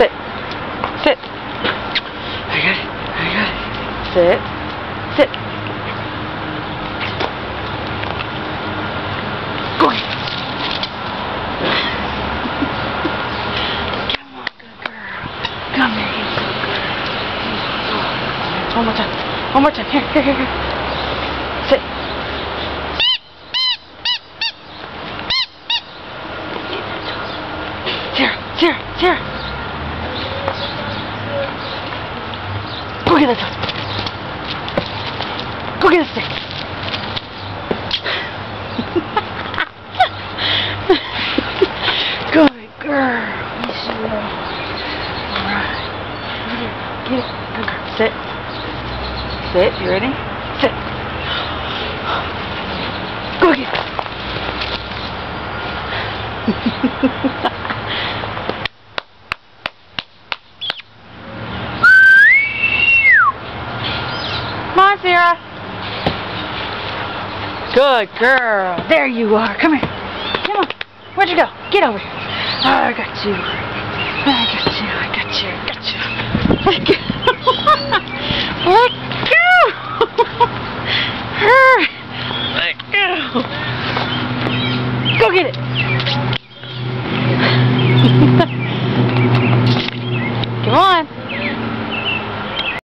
Sit. Sit. I got it. I got it. Sit. Sit. Go ahead. Come on, good girl. Come here. One more time. One more time. Here, here, here, here. Sit. Sierra, Sierra, Sierra. Go get this. Go get a stick. Good girl. Yes, you will. Alright. Get it. Good girl. Sit. Sit. You ready? Sit. Go get it. Come on, Sierra. Good girl. There you are. Come here. Come on. Where'd you go? Get over here. Oh, I got you. I got you. I got you. I got you. Let go. Let go. Hurry. Let go. Go get it.